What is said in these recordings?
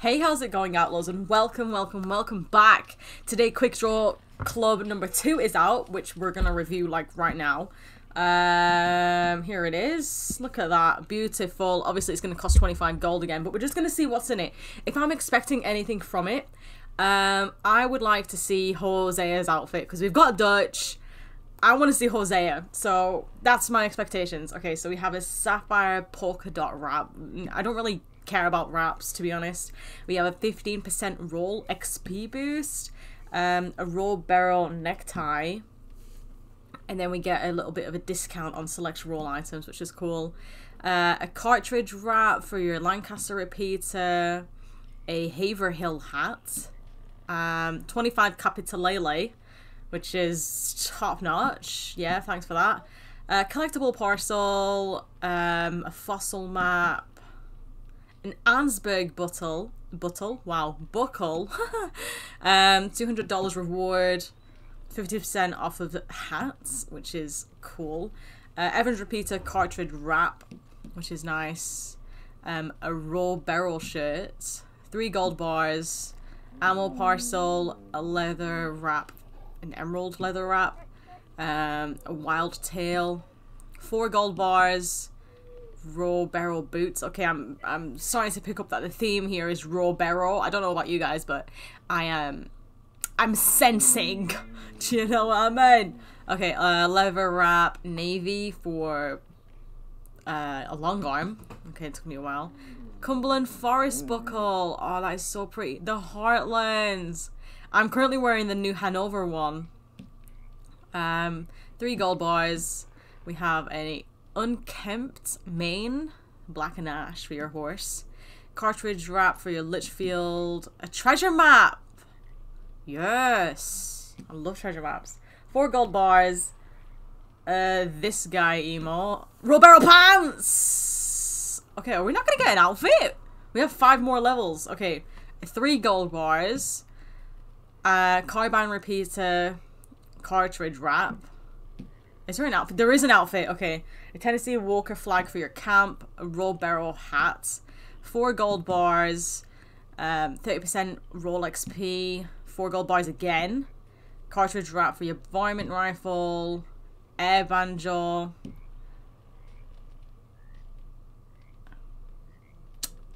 Hey, how's it going, Outlaws? And welcome, welcome, welcome back. Today, Quick Draw Club number two is out, which we're gonna review like right now. Um, here it is. Look at that, beautiful. Obviously, it's gonna cost 25 gold again, but we're just gonna see what's in it. If I'm expecting anything from it, um, I would like to see Hosea's outfit because we've got Dutch. I want to see Hosea, so that's my expectations. Okay, so we have a sapphire polka dot wrap. I don't really care about wraps to be honest. We have a 15% role XP boost, um, a roll barrel necktie, and then we get a little bit of a discount on select role items, which is cool. Uh, a cartridge wrap for your Lancaster repeater, a Haverhill hat, um, 25 Capitale, which is top notch. Yeah, thanks for that. A collectible parcel, um, a fossil map, an Annesburg bottle, bottle, wow, buckle, um, $200 reward, 50% off of hats, which is cool. Uh, Evans Repeater cartridge wrap, which is nice. Um, a raw barrel shirt, three gold bars, ammo parcel, a leather wrap, an emerald leather wrap, um, a wild tail, four gold bars, raw barrel boots. Okay, I'm I'm starting to pick up that the theme here is raw barrel. I don't know about you guys, but I am um, I'm sensing. Do you know what I mean? Okay, uh, leather wrap navy for uh, a long arm. Okay, it took me a while. Cumberland Forest buckle. Oh, that is so pretty. The Heartlands. I'm currently wearing the new Hanover one. Um, three gold bars. We have a unkempt mane, black and ash for your horse, cartridge wrap for your Litchfield, a treasure map. Yes, I love treasure maps. Four gold bars. Uh, this guy emo. Roll barrel pants. Okay, are we not gonna get an outfit? We have five more levels. Okay, three gold bars. Uh, carbine repeater, cartridge wrap. Is there an outfit? There is an outfit. Okay. A Tennessee Walker flag for your camp. A roll barrel hat. Four gold bars. Um, 30% role XP. Four gold bars again. Cartridge wrap for your varmint rifle. Air banjo.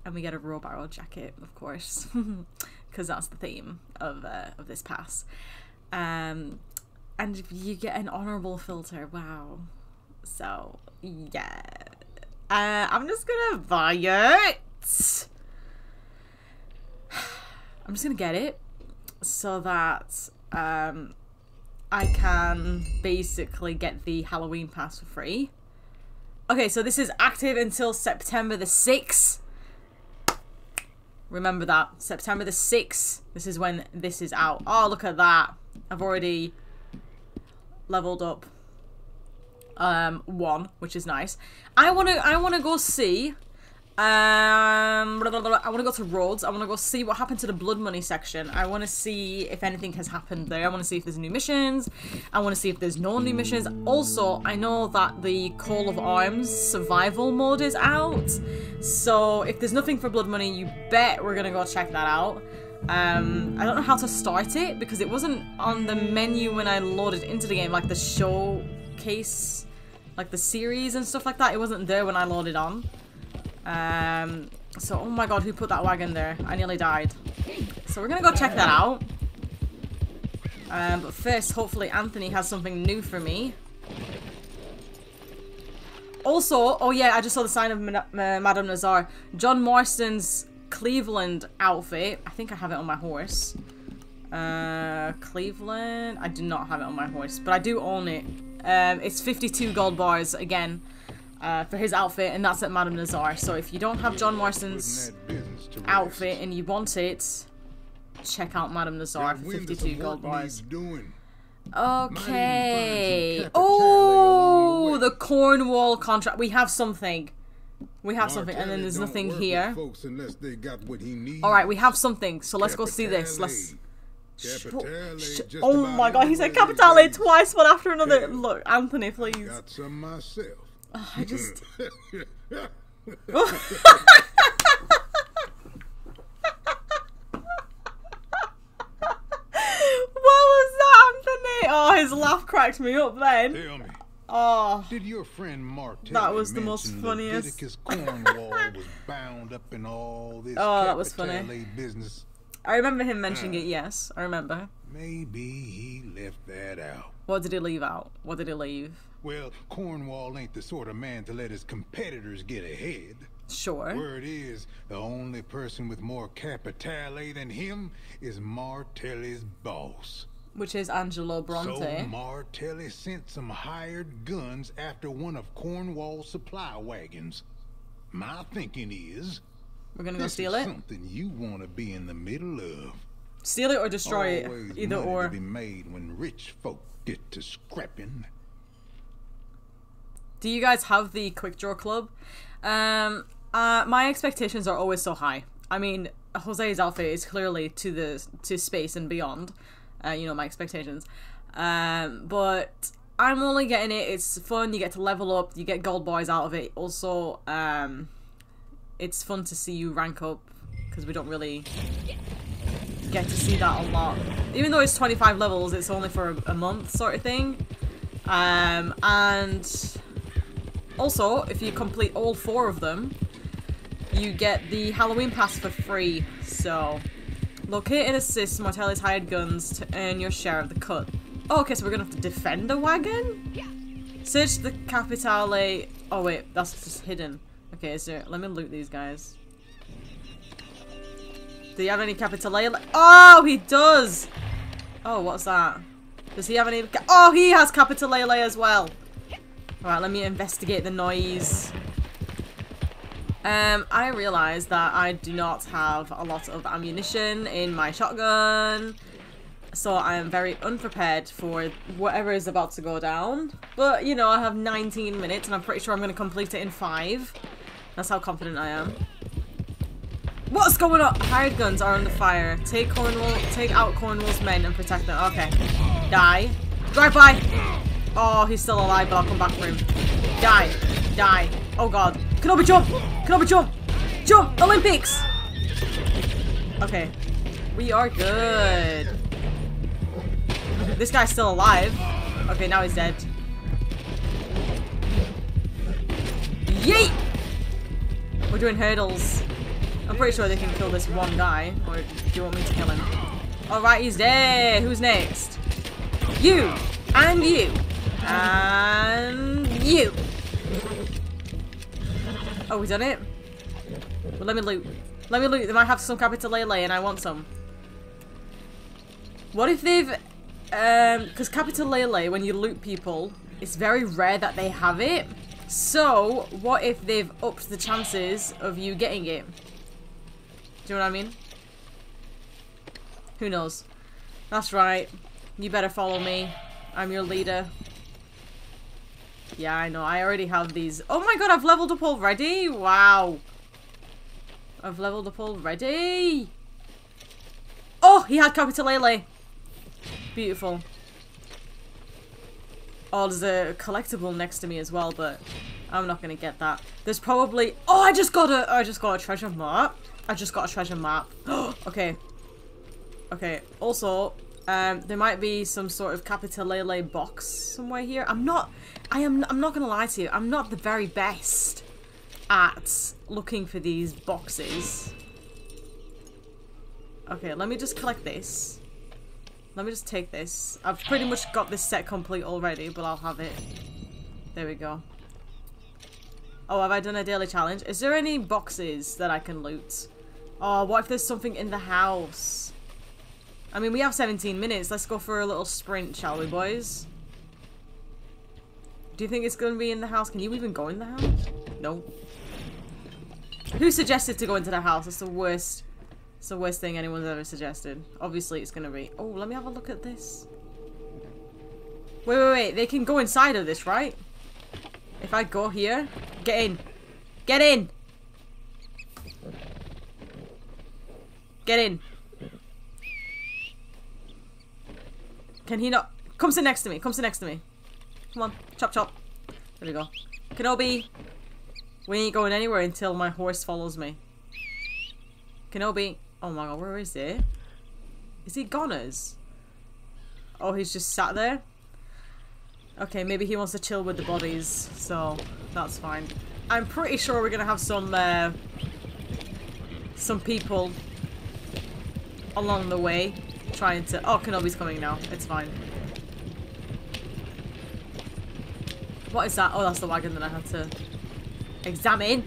And we get a roll barrel jacket, of course, because that's the theme of uh, of this pass. Um, and you get an honorable filter. Wow. So yeah, uh, I'm just gonna buy it. I'm just gonna get it so that um, I can basically get the Halloween pass for free. Okay, so this is active until September the 6th. Remember that. September the 6th. This is when this is out. Oh, look at that. I've already leveled up um one, which is nice. I wanna I wanna go see um, blah, blah, blah, I want to go to Rhodes. I want to go see what happened to the blood money section. I want to see if anything has happened there. I want to see if there's new missions. I want to see if there's no new missions. Also, I know that the Call to Arms survival mode is out. So if there's nothing for blood money, you bet we're going to go check that out. Um, I don't know how to start it because it wasn't on the menu when I loaded into the game, like the showcase, like the series and stuff like that. It wasn't there when I loaded on. Um, so, oh my god, who put that wagon there? I nearly died. So we're gonna go check that out. Um, but first, hopefully Anthony has something new for me. Also, oh yeah, I just saw the sign of Madame Nazar. John Marston's Cleveland outfit. I think I have it on my horse. Uh, Cleveland. I do not have it on my horse, but I do own it. Um, it's 52 gold bars again uh, for his outfit, and that's at Madame Nazar. So if you don't have John Marston's outfit and you want it, check out Madame Nazar for 52 gold bars. Okay. Oh, the Cornwall contract. We have something. We have something, and then there's nothing here. Alright, we have something, so let's go see this. Let's... Capitale, sh- oh my god, he said Capitale twice, one after another. Capitale. Look, Anthony, please. Got some myself. Oh, I just. Oh, his laugh cracked me up then. Tell me. Oh. Did your friend Martin. That was the most funniest. Cornwall was bound up in all this oh, that was funny. business I remember him mentioning hmm. it. Yes, I remember. Maybe he left that out. What did he leave out? What did he leave? Well, Cornwall ain't the sort of man to let his competitors get ahead. Sure. Word is, the only person with more capitale than him is Martelli's boss. Which is Angelo Bronte. So Martelli sent some hired guns after one of Cornwall's supply wagons. My thinking is, We're gonna go this steal it. something you want to be in the middle of. Steal it or destroy Always it. Either money or. to be made when rich folk get to scrapping. Do you guys have the quick draw club? Um, uh, my expectations are always so high. I mean, Hosea's outfit is clearly to the to space and beyond. Uh, you know my expectations. Um, but I'm only getting it. It's fun. You get to level up. You get gold boys out of it. Also, um, it's fun to see you rank up because we don't really get to see that a lot. Even though it's 25 levels, it's only for a, a month sort of thing. Um, and also, if you complete all four of them, you get the Halloween pass for free. So, locate and assist Martelli's hired guns to earn your share of the cut. Oh, okay, so we're gonna have to defend a wagon? Search the Capitale. Oh, wait, that's just hidden. Okay, there. Let me loot these guys. Do you have any Capitale? Oh, he does! Oh, what's that? Does he have any? Oh, he has Capitale as well. Alright, let me investigate the noise. Um, I realised that I do not have a lot of ammunition in my shotgun. So I am very unprepared for whatever is about to go down. But, you know, I have 19 minutes and I'm pretty sure I'm going to complete it in 5. That's how confident I am. What's going on? Hired guns are under fire. Take Cornwall, take out Cornwall's men and protect them. Okay. Die. Drive by. Oh, he's still alive, but I'll come back for him. Die. Die. Oh god. Kenobi jump! Kenobi jump! Jump! Olympics! Okay. We are good. This guy's still alive. Okay, now he's dead. Yeet! We're doing hurdles. I'm pretty sure they can kill this one guy. Or do you want me to kill him? Alright, he's dead. Who's next? You! And you! And you! Oh, we done it? Well, let me loot. Let me loot. They might have some Capitale and I want some. What if they've... Um, because Capitale, when you loot people, it's very rare that they have it. So, what if they've upped the chances of you getting it? Do you know what I mean? Who knows? That's right. You better follow me. I'm your leader. Yeah, I know. I already have these. Oh my god, I've leveled up already? Wow. I've leveled up already. Oh, he had Capitale. Beautiful. Oh, there's a collectible next to me as well, but I'm not gonna get that. There's probably. Oh, I just got a. I just got a treasure map. I just got a treasure map. okay. Okay. Also, um, there might be some sort of Capitale box somewhere here. I'm not. I am. I'm not gonna lie to you. I'm not the very best at looking for these boxes. Okay, let me just collect this. Let me just take this. I've pretty much got this set complete already, but I'll have it. There we go. Oh, have I done a daily challenge? Is there any boxes that I can loot? Oh, what if there's something in the house? I mean, we have 17 minutes. Let's go for a little sprint, shall we, boys? Do you think it's going to be in the house? Can you even go in the house? No. Who suggested to go into the house? That's the worst. It's the worst thing anyone's ever suggested. Obviously, it's to be... Oh, let me have a look at this. Wait, wait, wait. They can go inside of this, right? If I go here... Get in. Get in! Get in. Can he not? Come sit next to me. Come sit next to me. Come on. Chop chop. There we go. Kenobi. We ain't going anywhere until my horse follows me. Kenobi. Oh my god, where is he? Is he goners? Oh, he's just sat there? Okay, maybe he wants to chill with the bodies, so that's fine. I'm pretty sure we're gonna have some uh, some people along the way trying to. Oh, Kenobi's coming now. It's fine. What is that? Oh, that's the wagon that I had to examine.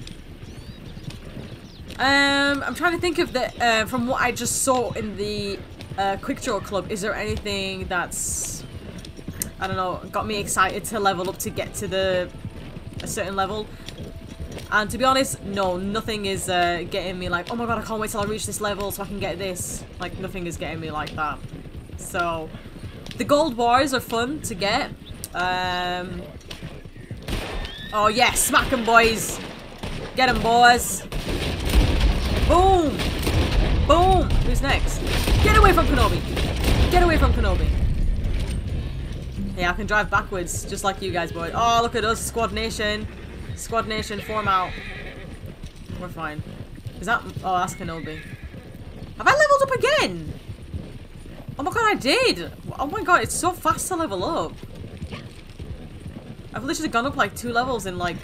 Um, I'm trying to think of the uh, from what I just saw in the uh, quick draw club. Is there anything that's I don't know got me excited to level up to get to the a certain level? And to be honest, no, nothing is uh, getting me like, oh my god, I can't wait till I reach this level so I can get this. Like, nothing is getting me like that. So, the gold bars are fun to get. Um, oh yeah, smack 'em boys. Get 'em boys. Boom! Boom! Who's next? Get away from Kenobi! Get away from Kenobi! Yeah, I can drive backwards, just like you guys, boys. Oh, look at us, Squad Nation. Squad Nation, form out. We're fine. Is that... Oh, that's Kenobi. Have I leveled up again? Oh my god, I did! Oh my god, it's so fast to level up. I've literally gone up like two levels in like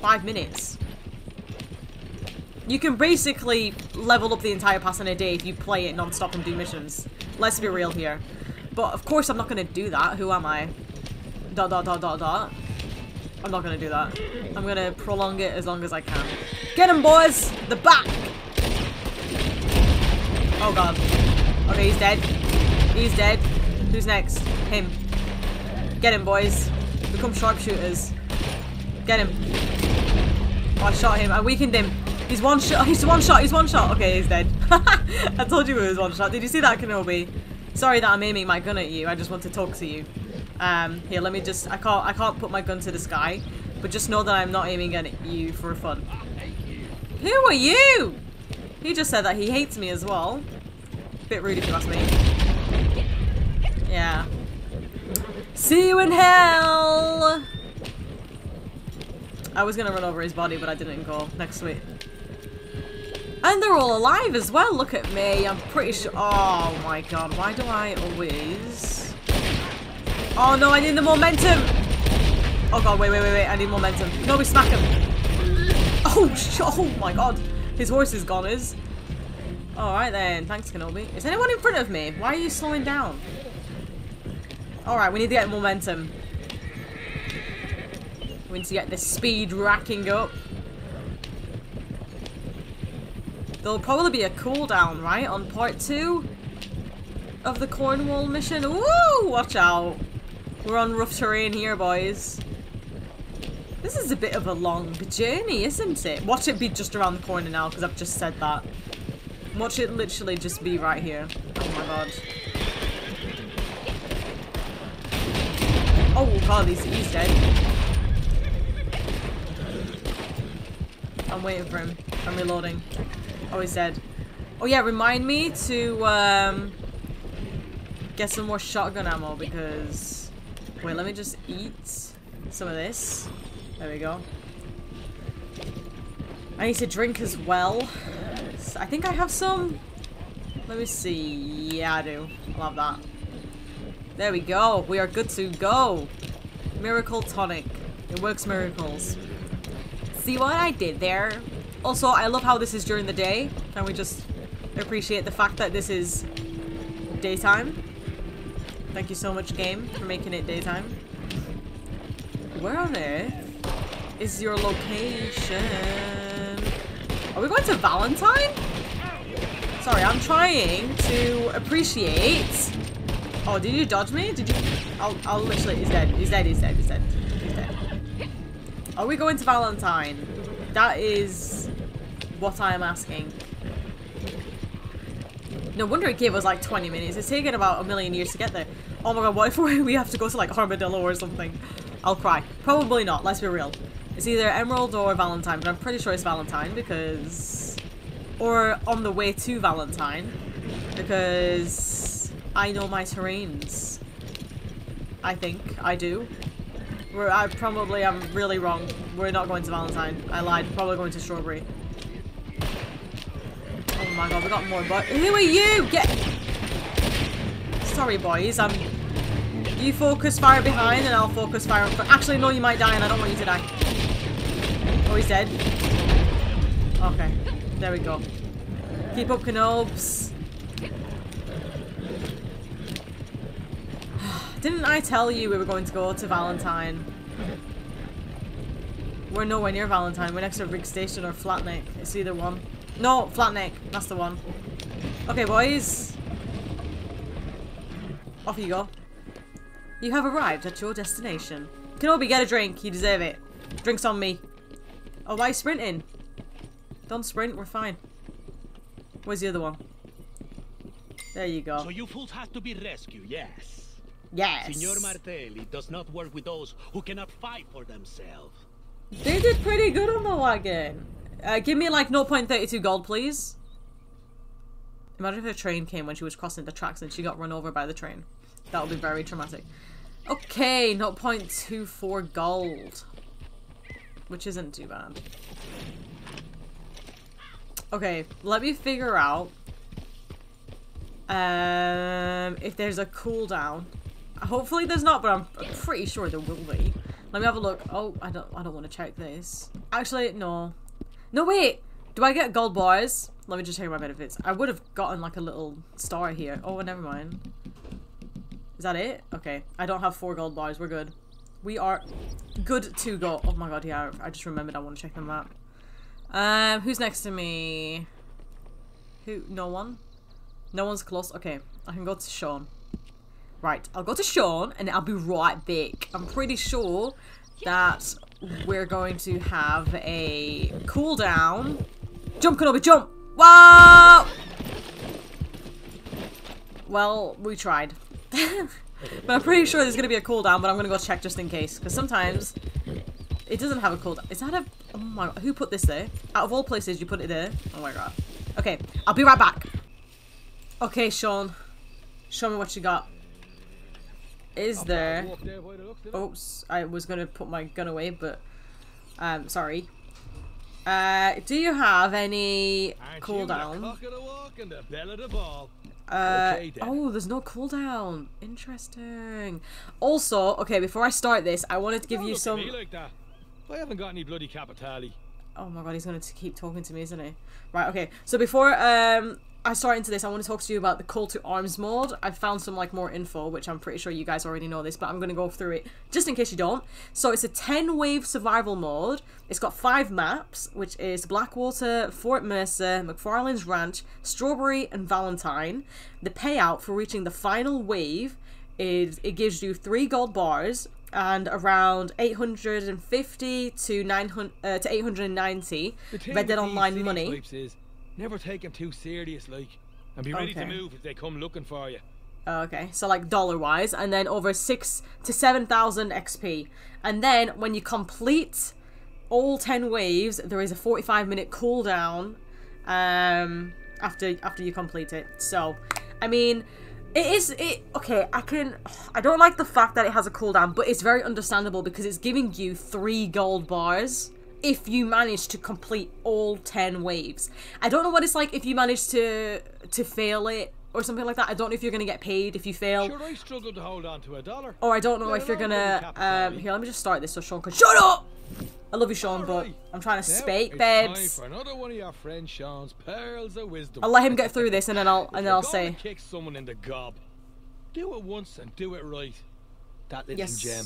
five minutes. You can basically level up the entire pass in a day if you play it non-stop and do missions. Let's be real here. But of course I'm not going to do that. Who am I? Dot dot dot dot dot. I'm not going to do that. I'm going to prolong it as long as I can. Get him, boys! The back! Oh god. Okay, he's dead. He's dead. Who's next? Him. Get him, boys. Become sharpshooters. Get him. Oh, I shot him. I weakened him. He's one shot. He's one shot. He's one shot. Okay, he's dead. I told you it was one shot. Did you see that, Kenobi? Sorry that I'm aiming my gun at you. I just want to talk to you. Um, here, let me just. I can't. I can't put my gun to the sky, but just know that I'm not aiming at you for fun. Who are you? He just said that he hates me as well. Bit rude if you ask me. Yeah. See you in hell! I was gonna run over his body, but I didn't go. Next it. And they're all alive as well. Look at me. I'm pretty sure. Oh my god. Why do I always. Oh no, I need the momentum. Oh god, wait, wait, wait, wait. I need momentum. No, we smack him. Oh, oh my god. His horse is gone, is. Alright then. Thanks, Kenobi. Is anyone in front of me? Why are you slowing down? Alright, we need to get momentum. We need to get the speed racking up. There'll probably be a cooldown, right? On part two of the Cornwall mission. Ooh, watch out. We're on rough terrain here, boys. This is a bit of a long journey, isn't it? Watch it be just around the corner now, because I've just said that. Watch it literally just be right here. Oh my god. Oh god, he's, he's dead. I'm waiting for him. I'm reloading. Oh, he's dead. Oh yeah, remind me to um, get some more shotgun ammo because... Wait, let me just eat some of this. There we go. I need to drink as well. I think I have some. Let me see. Yeah, I do. Have that. There we go. We are good to go. Miracle tonic. It works miracles. See what I did there? Also, I love how this is during the day. Can we just appreciate the fact that this is daytime? Thank you so much, game, for making it daytime. Where on earth is your location? Are we going to Valentine? Sorry, I'm trying to appreciate. Oh, did you dodge me? Did you? I'll, I'll literally. He's dead. He's dead. He's dead. He's dead. He's dead. Are we going to Valentine? That is what I am asking. No wonder it gave us like 20 minutes. It's taken about a million years to get there. Oh my god, what if we have to go to like Armadillo or something? I'll cry. Probably not, let's be real. It's either Emerald or Valentine, but I'm pretty sure it's Valentine because... Or on the way to Valentine because I know my terrains. I think. I do. We're, I probably am really wrong. We're not going to Valentine. I lied. Probably going to Strawberry. Oh my god, we got more but who are you? Get Sorry boys, I'm You focus fire behind and I'll focus fire front. Actually, no, you might die and I don't want you to die. Oh, he's dead. Okay. There we go. Keep up, Canobes. Didn't I tell you we were going to go to Valentine? We're nowhere near Valentine. We're next to Riggs Station or Flatneck. It's either one. No, Flatneck. That's the one. Okay, boys. Off you go. You have arrived at your destination. Can Kenobi, get a drink. You deserve it. Drinks on me. Oh, why are you sprinting? Don't sprint. We're fine. Where's the other one? There you go. So you fools have to be rescued, yes. Yes. Signor Martelli does not work with those who cannot fight for themselves. They did pretty good on the wagon. Uh, give me like 0.32 gold, please. Imagine if a train came when she was crossing the tracks and she got run over by the train. That would be very traumatic. Okay, 0.24 gold. Which isn't too bad. Okay, let me figure out um, if there's a cooldown. Hopefully there's not, but I'm, pretty sure there will be. Let me have a look. Oh, I don't I don't want to check this. Actually, no. No, wait! Do I get gold bars? Let me just check my benefits. I would have gotten like a little star here. Oh, never mind. Is that it? Okay. I don't have four gold bars. We're good. We are good to go. Oh my god, yeah. I just remembered I want to check the map. Um, who's next to me? Who? No one? No one's close? Okay. I can go to Sean. Right, I'll go to Sean and I'll be right back. I'm pretty sure that we're going to have a cooldown. Jump, Kenobi, jump! Whoa! Well, we tried. but I'm pretty sure there's going to be a cooldown, but I'm going to go check just in case. Because sometimes it doesn't have a cooldown. Is that a... Oh my god. Who put this there? Out of all places, you put it there? Oh my god. Okay, I'll be right back. Okay, Sean. Show me what you got. Is there... Oops, I was gonna put my gun away, but... Um, sorry. Uh, do you have any cooldown? Uh, oh, there's no cooldown. Interesting. Also, okay, before I start this, I wanted to give you some... Like I haven't got any bloody capitale. Oh my god, he's gonna keep talking to me, isn't he? Right, okay. So before um I start into this, I want to talk to you about the call to arms mode. I've found some like more info, which I'm pretty sure you guys already know this, but I'm gonna go through it just in case you don't. So it's a 10 wave survival mode. It's got five maps, which is Blackwater, Fort Mercer, McFarlane's Ranch, Strawberry, and Valentine. The payout for reaching the final wave is it gives you three gold bars and around 850 to 900 uh, to 890 Red Dead Online money. Never take them too serious, like, and be ready Okay. to move if they come looking for you. Okay, so like dollar wise, and then over six to seven thousand XP, and then when you complete all ten waves, there is a forty-five minute cooldown um, after after you complete it. So, I mean, it is it okay. I can I don't like the fact that it has a cooldown, but it's very understandable because it's giving you three gold bars if you manage to complete all 10 waves. I don't know what it's like if you manage to to fail it or something like that. I don't know if you're going to get paid if you fail. Sure, I struggled to hold on to a dollar. Or I don't know Let if you're gonna. Um, here, let me just start this so Sean can. Shut up! I love you, Sean, but I'm trying to Now spake, it's babes. For another one of your friend Sean's pearls of wisdom. I'll let him get through this and then I'll and then I'll say kick someone in the gob. Do it once and do it right. That little yes, gem.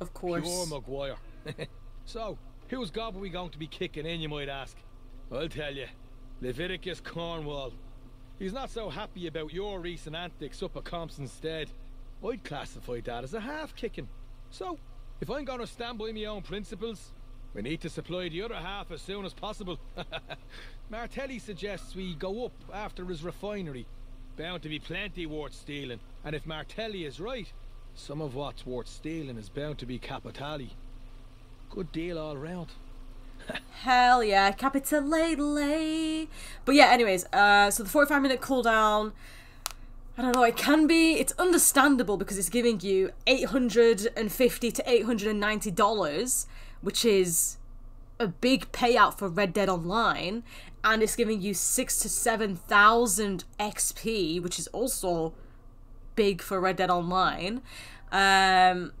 of Pure course. Macguire. so, whose gob are we going to be kicking in, you might ask? I'll tell you. Leviticus Cornwall. He's not so happy about your recent antics up at Compson's stead. I'd classify that as a half kicking. So, if I'm going to stand by my own principles, we need to supply the other half as soon as possible. Martelli suggests we go up after his refinery. Bound to be plenty worth stealing. And if Martelli is right, some of what's worth stealing is bound to be Capitale. Good deal all round. Hell yeah, capital capitale. But yeah, anyways, uh, so the 45 minute cooldown. I don't know, it can be, it's understandable because it's giving you 850 to 890 dollars, which is a big payout for Red Dead Online, and it's giving you six to seven thousand XP, which is also big for Red Dead Online. Um,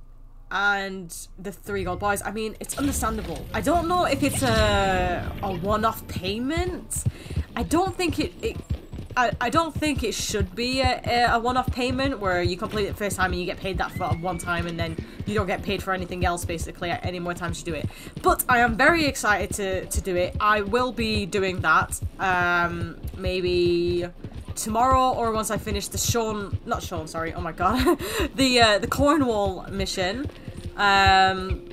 and the three gold boys. I mean, it's understandable. I don't know if it's a a one-off payment. I don't think it. it I, I don't think it should be a, a one-off payment where you complete it first time and you get paid that for one time and then you don't get paid for anything else basically any more times you do it. But I am very excited to, to do it. I will be doing that um, maybe tomorrow or once I finish the Sean, not Sean, sorry, oh my god, the uh, the Cornwall mission. Um,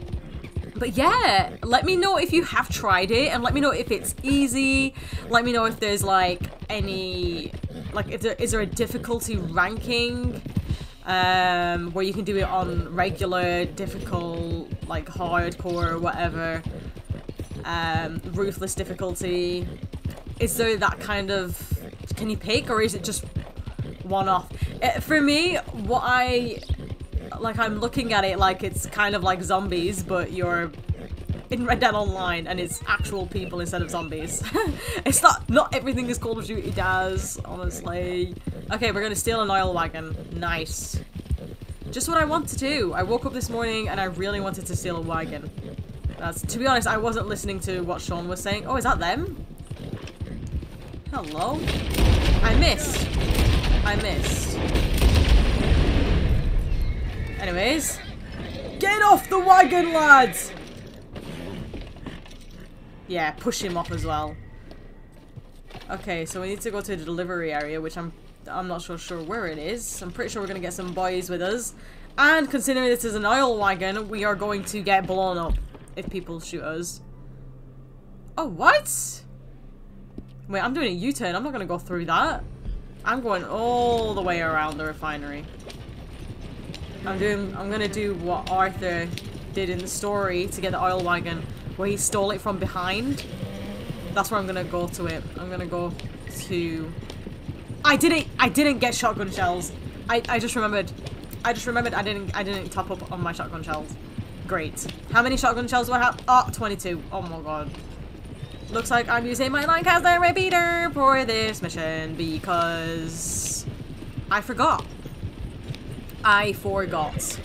but yeah, let me know if you have tried it and let me know if it's easy. Let me know if there's like any, like if there, is there a difficulty ranking um, where you can do it on regular, difficult, like hardcore or whatever. Um, ruthless difficulty. Is there that kind of, can you pick or is it just one off? Uh, for me, what I like I'm looking at it like it's kind of like zombies, but you're in Red Dead Online and it's actual people instead of zombies. it's not not everything is Call of Duty does, honestly. Okay, we're gonna steal an oil wagon. Nice. Just what I want to do. I woke up this morning and I really wanted to steal a wagon. That's, to be honest, I wasn't listening to what Sean was saying. Oh, is that them? Hello? I missed. I missed. Anyways. Get off the wagon, lads! Yeah, push him off as well. Okay, so we need to go to the delivery area, which I'm I'm not so sure where it is. I'm pretty sure we're to get some boys with us. And considering this is an oil wagon, we are going to get blown up if people shoot us. Oh, what? Wait, I'm doing a U-turn. I'm not going to go through that. I'm going all the way around the refinery. I'm doing, I'm gonna do what Arthur did in the story to get the oil wagon, where he stole it from behind. That's where I'm gonna go to it. I'm gonna go to... I didn't, I didn't get shotgun shells. I, I just remembered. I just remembered I didn't, I didn't top up on my shotgun shells. Great. How many shotgun shells do I have? Oh, 22. Oh my god. Looks like I'm using my Lancaster repeater for this mission because I forgot. I forgot.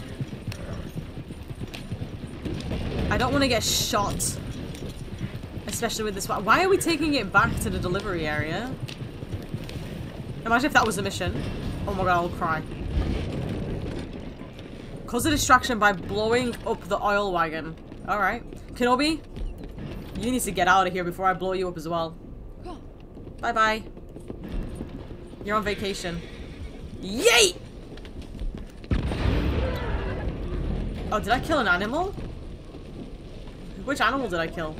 I don't want to get shot. Especially with this one. Why are we taking it back to the delivery area? Imagine if that was a mission. Oh my god, I'll cry. Cause a distraction by blowing up the oil wagon. Alright. Kenobi, you need to get out of here before I blow you up as well. Bye-bye. You're on vacation. Yay! Oh, did I kill an animal? Which animal did I kill?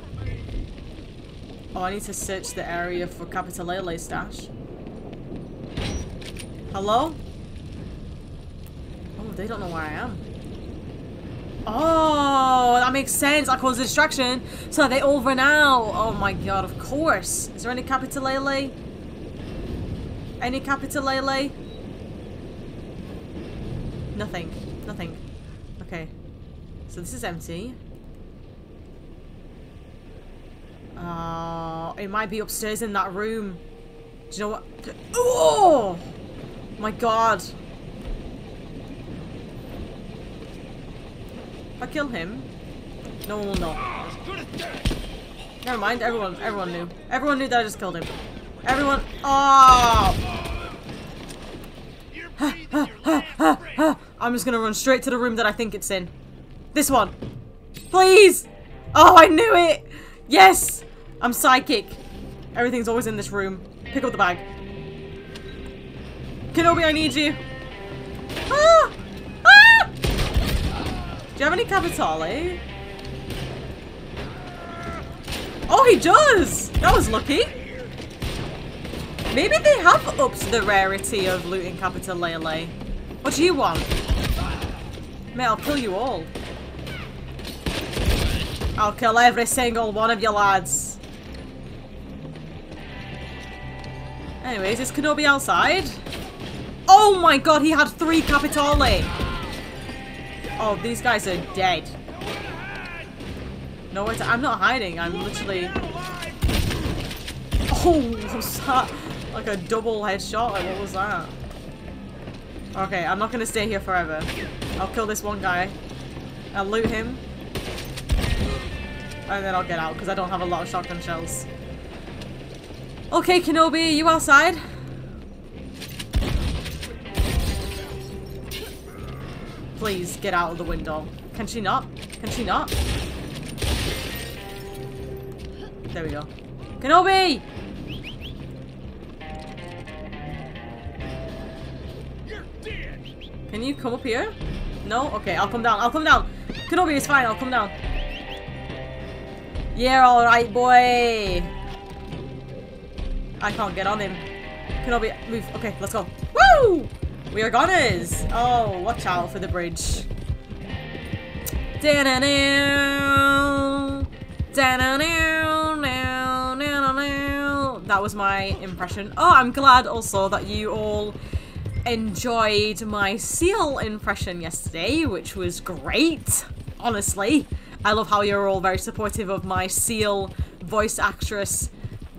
Oh, I need to search the area for Capitale stash. Hello? Oh, they don't know where I am. Oh, that makes sense. I caused a distraction, so they all run out. Oh my god, of course. Is there any capital Capitale? Any Capitale? Nothing. Nothing. Okay. So this is empty. Oh, it might be upstairs in that room. Do you know what? Oh! My god. If I kill him, no one will know. Never mind, everyone, everyone knew. Everyone knew that I just killed him. Everyone, oh! I'm just gonna run straight to the room that I think it's in. This one. Please! Oh, I knew it! Yes! I'm psychic. Everything's always in this room. Pick up the bag. Kenobi, I need you. Do you have any Capitale? Oh, he does! That was lucky. Maybe they have upped the rarity of looting Capitale. What do you want? Mate, I'll kill you all. I'll kill every single one of you lads. Anyways, is Kenobi outside? Oh my god, he had three Capitale! Oh, these guys are dead. No, to- I'm not hiding, I'm literally... Oh, was that like a double headshot? Like, what was that? Okay, I'm not gonna stay here forever. I'll kill this one guy. I'll loot him. And then I'll get out, because I don't have a lot of shotgun shells. Okay, Kenobi, you outside? Please, get out of the window. Can she not? Can she not? There we go. Kenobi! You're dead! Can you come up here? No? Okay, I'll come down. I'll come down. Kenobi is fine. I'll come down. Yeah, alright, boy. I can't get on him. Kenobi, move. Okay, let's go. Woo! We are goners. Oh, watch out for the bridge. That was my impression. Oh, I'm glad also that you all enjoyed my seal impression yesterday, which was great. Honestly, I love how you're all very supportive of my seal voice actress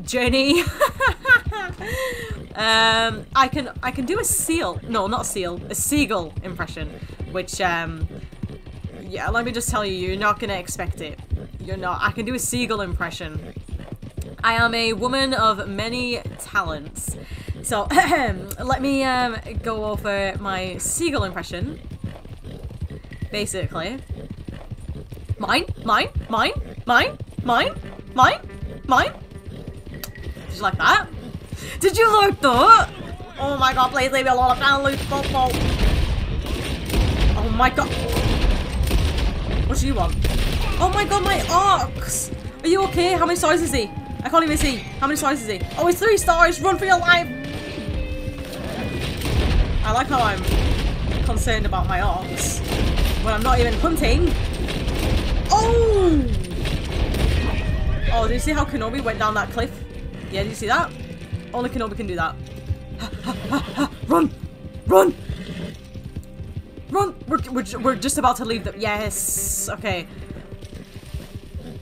journey. um, I can I can do a seal. No, not a seal. A seagull impression, which um, yeah. Let me just tell you, you're not gonna expect it. You're not. I can do a seagull impression. I am a woman of many talents. So, let me um, go over my seagull impression. Basically. Mine, mine, mine, mine, mine, mine, mine. You like that? Did you like that? Oh my god, please leave me alone. I'm trying lose football. Oh my god. What do you want? Oh my god, my ox! Are you okay? How many stars is he? I can't even see. How many stars is he? Oh, he's three stars! Run for your life! I like how I'm concerned about my ox when I'm not even hunting. Oh! Oh, did you see how Kenobi went down that cliff? Yeah, did you see that? Only Kenobi can do that. Run! Run! Run! We're, we're, we're just about to leave them. Yes! Okay.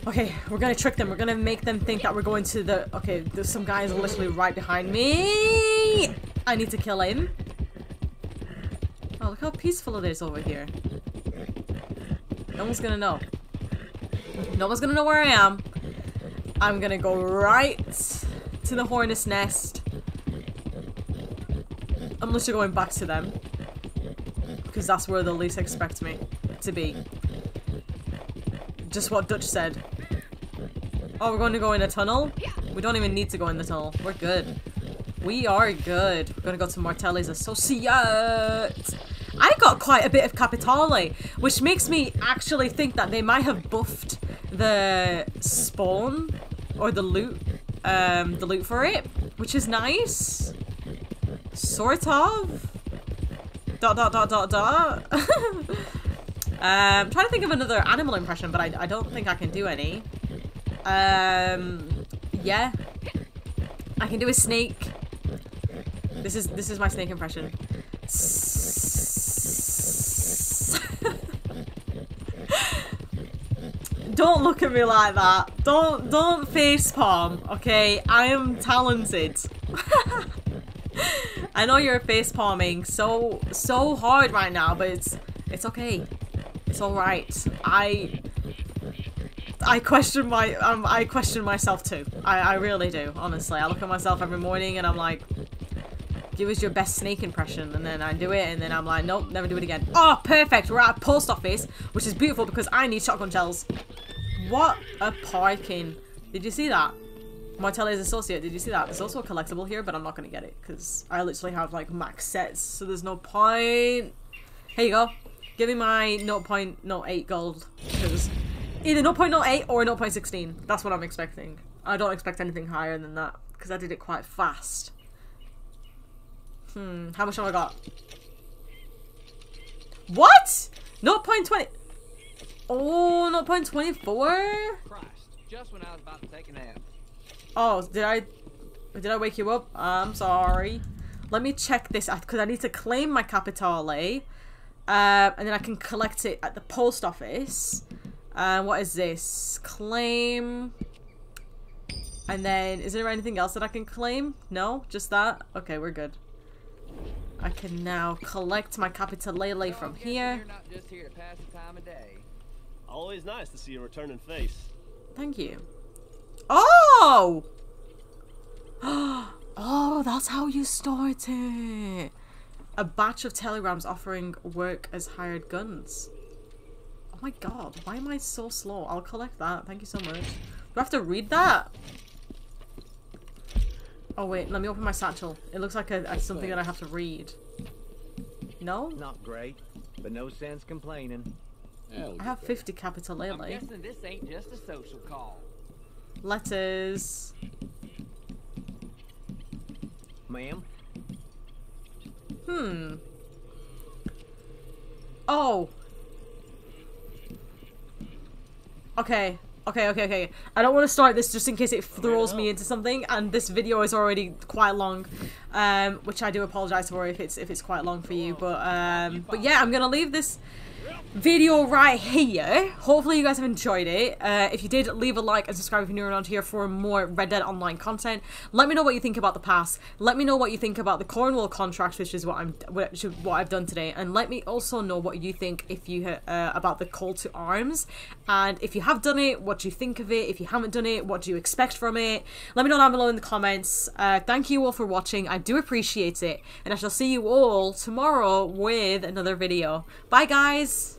Okay, we're gonna trick them. We're gonna make them think that we're going to the... Okay, there's some guys literally right behind me. I need to kill him. Oh, look how peaceful it is over here. No one's gonna know. No one's gonna know where I am. I'm gonna go right to the hornet's nest. I'm literally going back to them. Because that's where they'll least expect me to be. Just what Dutch said. Oh, we're going to go in a tunnel? We don't even need to go in the tunnel. We're good. We are good. We're gonna go to Martelli's Associate. I got quite a bit of Capitale, which makes me actually think that they might have buffed the spawn or the loot, um, the loot for it, which is nice. Sort of. Dot dot dot dot dot. um, trying to think of another animal impression, but I, I don't think I can do any. Um, yeah. I can do a snake. This is this is my snake impression. Don't look at me like that. Don't don't face palm, okay? I am talented. I know you're face palming so so hard right now, but it's it's okay. It's all right. I I question my um, I question myself too. I, I really do, honestly. I look at myself every morning and I'm like, give us your best snake impression and then I do it and then I'm like, nope, never do it again. Oh, perfect. We're at a post office, which is beautiful because I need shotgun shells. What a parking. Did you see that? Martelli's associate, did you see that? There's also a collectible here, but I'm not gonna get it because I literally have like max sets, so there's no point. Here you go. Give me my 0.08 gold because either 0.08 or 0.16. That's what I'm expecting. I don't expect anything higher than that because I did it quite fast. Hmm, how much have I got? What? 0.20. Oh, 0.24? Christ, just when I was about to take a nap. Oh, did I did I wake you up? I'm sorry. Let me check this because I need to claim my Capitale. Um, and then I can collect it at the post office. Um, what is this? Claim. And then, is there anything else that I can claim? No? Just that? Okay, we're good. I can now collect my Capitale So from here. Always nice to see a returning face. Thank you. Oh! Oh, that's how you start it. A batch of telegrams offering work as hired guns. Oh my god, why am I so slow? I'll collect that. Thank you so much. Do I have to read that? Oh wait, let me open my satchel. It looks like a, a something that I have to read. No? Not great, but no sense complaining. I have 50 capitale I'm guessing this ain't just a social call. Letters. Ma'am? Hmm. Oh. Okay. Okay, okay, okay. I don't want to start this just in case it throws me into something, and this video is already quite long, um, which I do apologize for if it's if it's quite long for you. But um, but yeah, I'm gonna leave this video right here. Hopefully you guys have enjoyed it. Uh, if you did, leave a like and subscribe if you're new around here for more Red Dead Online content. Let me know what you think about the pass. Let me know what you think about the Cornwall contract, which is what I'm which what I've done today, and let me also know what you think if you uh, about the call to arms, and if you have done it, what do you think of it? If you haven't done it, what do you expect from it? Let me know down below in the comments. Uh, thank you all for watching. I do appreciate it, and I shall see you all tomorrow with another video. Bye, guys.